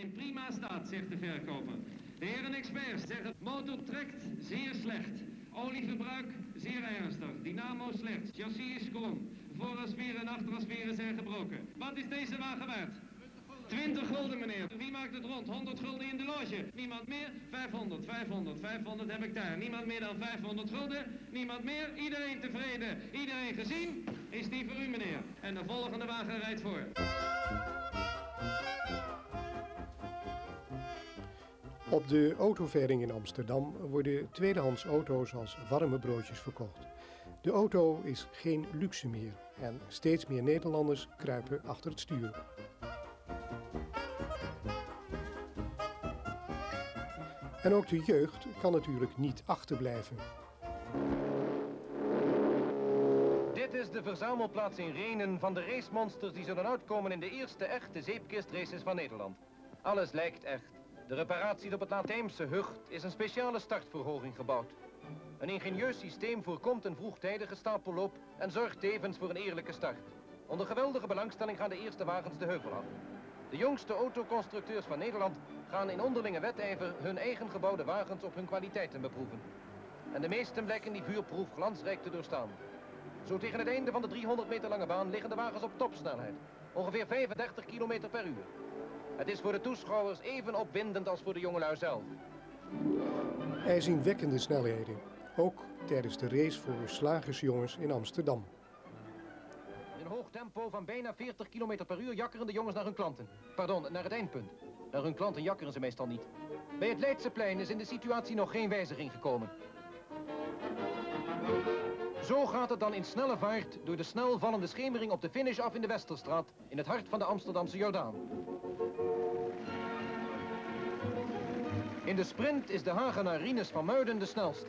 in prima staat, zegt de verkoper. De heren experts zeggen motor trekt zeer slecht. Olieverbruik zeer ernstig. Dynamo slecht. Chassis is krom. Voorrasperen en achterasperen zijn gebroken. Wat is deze wagen waard? 20 gulden meneer. Wie maakt het rond? 100 gulden in de loge. Niemand meer? 500, 500, 500 heb ik daar. Niemand meer dan 500 gulden. Niemand meer? Iedereen tevreden? Iedereen gezien? Is die voor u meneer. En de volgende wagen rijdt voor. Op de autoveiling in Amsterdam worden tweedehands auto's als warme broodjes verkocht. De auto is geen luxe meer en steeds meer Nederlanders kruipen achter het stuur. En ook de jeugd kan natuurlijk niet achterblijven. Dit is de verzamelplaats in Renen van de racemonsters die zullen uitkomen in de eerste echte zeepkistraces van Nederland. Alles lijkt echt. De reparatie op het Latijnse Hucht is een speciale startverhoging gebouwd. Een ingenieus systeem voorkomt een vroegtijdige stapelloop en zorgt tevens voor een eerlijke start. Onder geweldige belangstelling gaan de eerste wagens de heuvel af. De jongste autoconstructeurs van Nederland gaan in onderlinge wedijver hun eigen gebouwde wagens op hun kwaliteiten beproeven. En de meesten blijken die vuurproef glansrijk te doorstaan. Zo tegen het einde van de 300 meter lange baan liggen de wagens op topsnelheid. Ongeveer 35 km per uur. Het is voor de toeschouwers even opwindend als voor de jongelui zelf. IJzingwekkende snelheden, ook tijdens de race voor slagersjongens in Amsterdam. In hoog tempo van bijna 40 km per uur jakkeren de jongens naar hun klanten. Pardon, naar het eindpunt. Naar hun klanten jakkeren ze meestal niet. Bij het Leidseplein is in de situatie nog geen wijziging gekomen. Zo gaat het dan in snelle vaart door de snel vallende schemering op de finish af in de Westerstraat, in het hart van de Amsterdamse Jordaan. In de sprint is de Hagenaar Rinus van Muiden de snelste.